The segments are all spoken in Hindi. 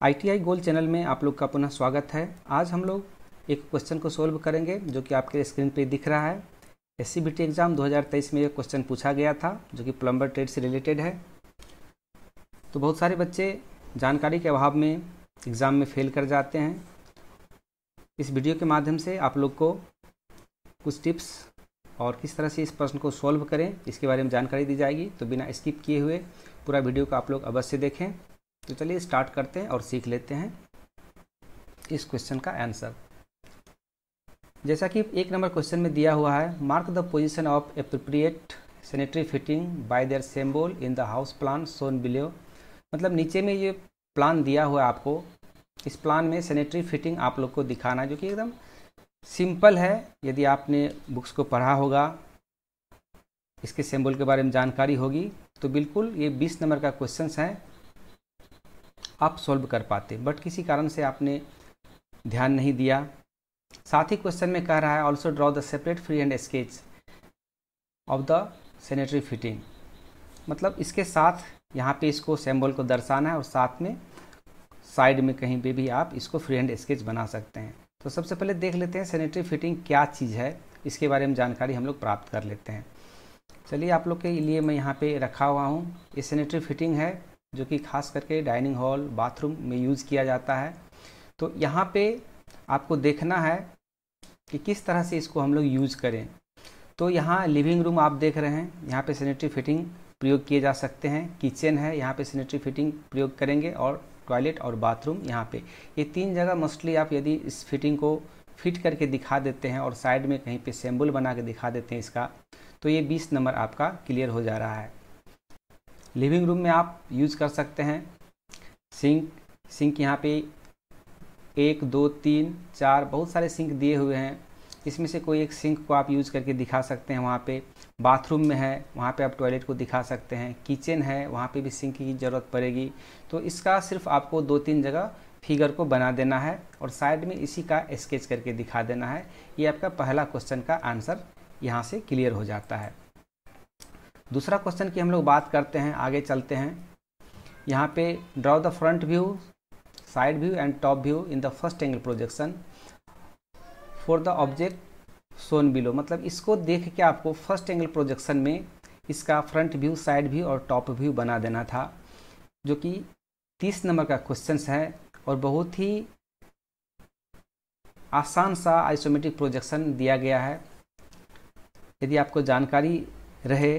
आई गोल चैनल में आप लोग का पुनः स्वागत है। आज हम लोग एक क्वेश्चन को सोल्व करेंगे, जो कि आपके स्क्रीन पे दिख रहा है। एससीबीटी एग्ज़ाम 2023 में एक क्वेश्चन पूछा गया था, जो कि प्लम्बर ट्रेड से रिलेटेड है। तो बहुत सारे बच्चे जानकारी के अभाव में एग्ज़ाम में फेल कर जाते हैं। इस वीडियो के माध्यम से आप लोग को कुछ टिप्स और किस तरह से इस प्रश्न को सॉल्व करें, इसके बारे में जानकारी दी जाएगी। तो बिना स्किप किए हुए पूरा वीडियो को आप लोग अवश्य देखें। तो चलिए स्टार्ट करते हैं और सीख लेते हैं इस क्वेश्चन का आंसर जैसा कि एक नंबर क्वेश्चन में दिया हुआ है mark the position of appropriate sanitary fitting by their symbol in the house plan shown below मतलब नीचे में ये प्लान दिया हुआ है आपको, इस प्लान में सैनिटरी फिटिंग आप लोग को दिखाना है, जो कि एकदम सिंपल है। यदि आपने बुक्स को पढ़ा होगा, इसके सिंबल के बारे में जानकारी होगी तो बिल्कुल ये 20 नंबर का क्वेश्चन है। आप सॉल्व कर पाते। बट किसी कारण से आपने ध्यान नहीं दिया। साथ ही क्वेश्चन में कह रहा है also draw the separate free hand sketch of the sanitary fitting मतलब इसके साथ यहाँ पे इसको सिंबल को दर्शाना है और साथ में साइड में कहीं पे भी आप इसको फ्री हैंड स्केच बना सकते हैं। तो सबसे पहले देख लेते हैं सैनिटरी फिटिंग क्या चीज़ है। इसके बारे में जानकारी हम लोग प्राप्त कर लेते हैं। चलिए आप लोग के लिए मैं यहाँ पे रखा हुआ हूँ। ये सैनिटरी फिटिंग है। जो कि खास करके डाइनिंग हॉल, बाथरूम में यूज़ किया जाता है। तो यहाँ पे आपको देखना है कि किस तरह से इसको हम लोग यूज़ करें। तो यहाँ लिविंग रूम आप देख रहे हैं, यहाँ पे सैनिटरी फिटिंग प्रयोग किए जा सकते हैं। किचन है, यहाँ पे सैनिटरी फिटिंग प्रयोग करेंगे और टॉयलेट और बाथरूम यहाँ पे। ये तीन जगह मोस्टली आप यदि इस फिटिंग को फिट करके दिखा देते हैं और साइड में कहीं पे सेम्बल बना के दिखा देते हैं इसका तो ये 20 नंबर आपका क्लियर हो जा रहा है। लिविंग रूम में आप यूज़ कर सकते हैं। सिंक सिंक यहाँ पे एक, दो, तीन, चार, बहुत सारे सिंक दिए हुए हैं। इसमें से कोई एक सिंक को आप यूज़ करके दिखा सकते हैं। वहाँ पे बाथरूम में है, वहाँ पे आप टॉयलेट को दिखा सकते हैं। किचन है, वहाँ पे भी सिंक की ज़रूरत पड़ेगी। तो इसका सिर्फ़ आपको दो, तीन जगह फिगर को बना देना है और साइड में इसी का स्केच करके दिखा देना है। ये आपका पहला क्वेश्चन का आंसर यहाँ से क्लियर हो जाता है। दूसरा क्वेश्चन की हम लोग बात करते हैं, आगे चलते हैं। यहाँ पे draw the front view side view and top view in the first angle projection for the object shown below मतलब इसको देख के आपको फ़र्स्ट एंगल प्रोजेक्शन में इसका फ्रंट व्यू साइड व्यू और टॉप व्यू बना देना था, जो कि तीस नंबर का क्वेश्चन है और बहुत ही आसान सा आइसोमेट्रिक प्रोजेक्शन दिया गया है। यदि आपको जानकारी रहे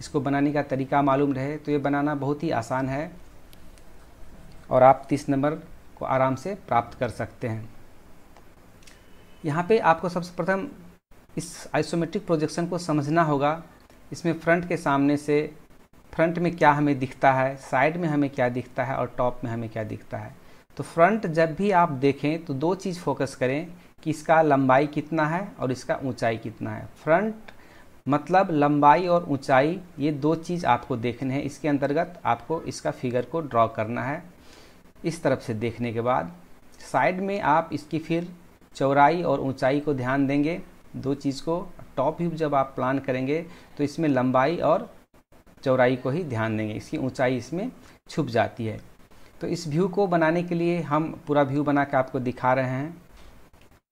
इसको बनाने का तरीका मालूम रहे तो ये बनाना बहुत ही आसान है और आप तीस नंबर को आराम से प्राप्त कर सकते हैं। यहाँ पे आपको सबसे प्रथम इस आइसोमेट्रिक प्रोजेक्शन को समझना होगा। इसमें फ्रंट के सामने से फ्रंट में क्या हमें दिखता है साइड में हमें क्या दिखता है और टॉप में हमें क्या दिखता है। तो फ्रंट जब भी आप देखें तो दो चीज़ फोकस करें कि इसका लंबाई कितना है और इसका ऊंचाई कितना है। फ्रंट मतलब लंबाई और ऊंचाई, ये दो चीज़ आपको देखने हैं। इसके अंतर्गत आपको इसका फिगर को ड्रॉ करना है। इस तरफ़ से देखने के बाद, साइड में आप इसकी फिर चौड़ाई और ऊंचाई को ध्यान देंगे। दो चीज़ को टॉप व्यू जब आप प्लान करेंगे तो इसमें लंबाई और चौड़ाई को ही ध्यान देंगे। इसकी ऊंचाई इसमें छुप जाती है। तो इस व्यू को बनाने के लिए हम पूरा व्यू बना के आपको दिखा रहे हैं।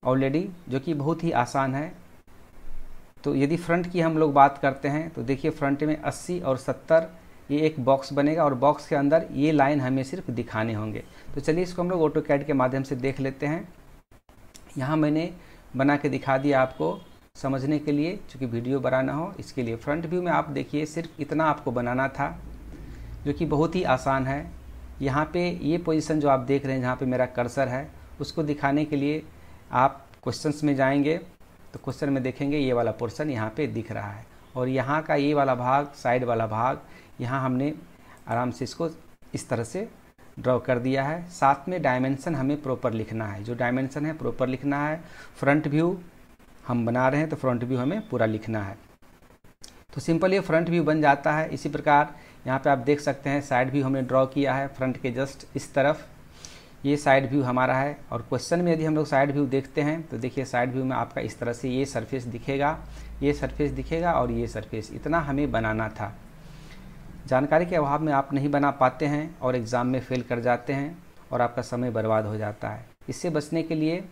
ऑलरेडी, जो कि बहुत ही आसान है। तो यदि फ्रंट की हम लोग बात करते हैं तो देखिए फ्रंट में 80 और 70 ये एक बॉक्स बनेगा और बॉक्स के अंदर ये लाइन हमें सिर्फ़ दिखाने होंगे। तो चलिए इसको हम लोग ऑटो कैड के माध्यम से देख लेते हैं। यहाँ मैंने बना के दिखा दिया आपको समझने के लिए, चूँकि वीडियो बनाना हो, इसके लिए फ्रंट व्यू में आप देखिए, सिर्फ़ इतना आपको बनाना था, जो कि बहुत ही आसान है। यहाँ पे ये पोजीशन जो आप देख रहे हैं, जहाँ पे मेरा कर्सर है, उसको दिखाने के लिए आप क्वेश्चंस में जाएँगे। तो क्वेश्चन में देखेंगे ये वाला पोर्शन यहाँ पे दिख रहा है। और यहाँ का ये वाला भाग साइड वाला भाग, यहाँ हमने आराम से इसको इस तरह से ड्रॉ कर दिया है। साथ में डायमेंशन हमें प्रॉपर लिखना है। जो डायमेंशन है प्रॉपर लिखना है। फ्रंट व्यू हम बना रहे हैं तो फ्रंट व्यू हमें पूरा लिखना है। तो सिंपल ये फ्रंट व्यू बन जाता है। इसी प्रकार यहाँ पे आप देख सकते हैं साइड व्यू हमने ड्रॉ किया है। फ्रंट के जस्ट इस तरफ़ ये साइड व्यू हमारा है। और क्वेश्चन में यदि हम लोग साइड व्यू देखते हैं तो देखिए साइड व्यू में आपका इस तरह से ये सरफेस दिखेगा, ये सरफेस दिखेगा और ये सरफेस इतना हमें बनाना था। जानकारी के अभाव में आप नहीं बना पाते हैं और एग्ज़ाम में फेल कर जाते हैं और आपका समय बर्बाद हो जाता है। इससे बचने के लिए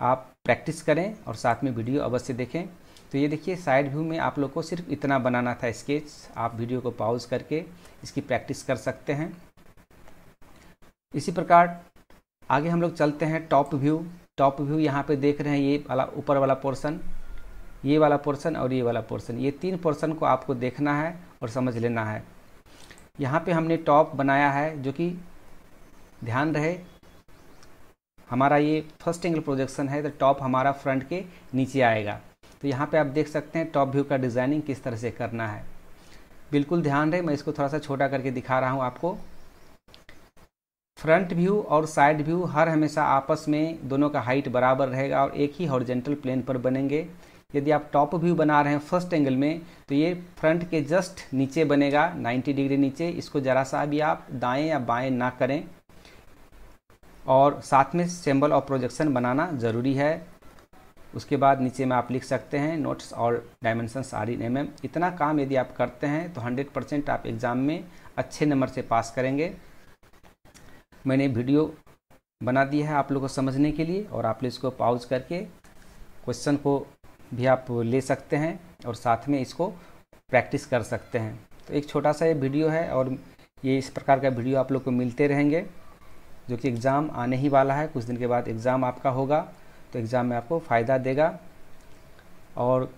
आप प्रैक्टिस करें और साथ में वीडियो अवश्य देखें। तो ये देखिए साइड व्यू में आप लोग को सिर्फ़ इतना बनाना था स्केच आप वीडियो को पॉज करके इसकी प्रैक्टिस कर सकते हैं। इसी प्रकार आगे हम लोग चलते हैं टॉप व्यू। टॉप व्यू यहाँ पे देख रहे हैं ये वाला ऊपर वाला पोर्शन, ये वाला पोर्शन और ये वाला पोर्शन। ये तीन पोर्शन को आपको देखना है और समझ लेना है। यहाँ पे हमने टॉप बनाया है जो कि ध्यान रहे, हमारा ये फ़र्स्ट एंगल प्रोजेक्शन है तो टॉप हमारा फ्रंट के नीचे आएगा। तो यहाँ पे आप देख सकते हैं टॉप व्यू का डिज़ाइनिंग किस तरह से करना है। बिल्कुल ध्यान रहे, मैं इसको थोड़ा सा छोटा करके दिखा रहा हूँ आपको। फ्रंट व्यू और साइड व्यू हर हमेशा आपस में दोनों का हाइट बराबर रहेगा और एक ही हॉरिजेंटल प्लेन पर बनेंगे। यदि आप टॉप व्यू बना रहे हैं फ़र्स्ट एंगल में तो ये फ्रंट के जस्ट नीचे बनेगा 90 डिग्री नीचे। इसको ज़रा सा भी आप दाएँ या बाएँ ना करें। और साथ में सिंबल ऑफ़ प्रोजेक्शन बनाना ज़रूरी है। उसके बाद नीचे में आप लिख सकते हैं, नोट्स और डायमेंशंस आर इन एम इतना काम यदि आप करते हैं तो 100 परसेंट आप एग्ज़ाम में अच्छे नंबर से पास करेंगे। मैंने वीडियो बना दिया है आप लोगों को समझने के लिए और आप लोग इसको पाउज करके क्वेश्चन को भी आप ले सकते हैं और साथ में इसको प्रैक्टिस कर सकते हैं। तो एक छोटा सा ये वीडियो है और ये इस प्रकार का वीडियो आप लोग को मिलते रहेंगे, जो कि एग्ज़ाम आने ही वाला है। कुछ दिन के बाद एग्ज़ाम आपका होगा तो एग्ज़ाम में आपको फ़ायदा देगा। और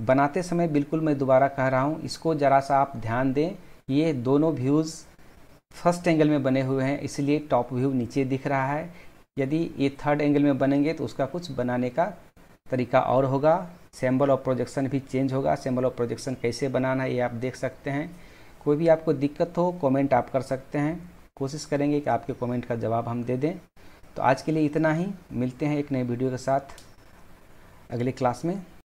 बनाते समय बिल्कुल मैं दोबारा कह रहा हूँ, इसको ज़रा सा आप ध्यान दें, ये दोनों व्यूज़ फ़र्स्ट एंगल में बने हुए हैं, इसलिए टॉप व्यू नीचे दिख रहा है। यदि ये थर्ड एंगल में बनेंगे तो उसका कुछ बनाने का तरीका और होगा। सैम्बल ऑफ़ प्रोजेक्शन भी चेंज होगा। सैम्बल ऑफ़ प्रोजेक्शन कैसे बनाना है, ये आप देख सकते हैं। कोई भी आपको दिक्कत हो कमेंट आप कर सकते हैं। कोशिश करेंगे कि आपके कमेंट का जवाब हम दे दें। तो आज के लिए इतना ही। मिलते हैं एक नए वीडियो के साथ अगले क्लास में।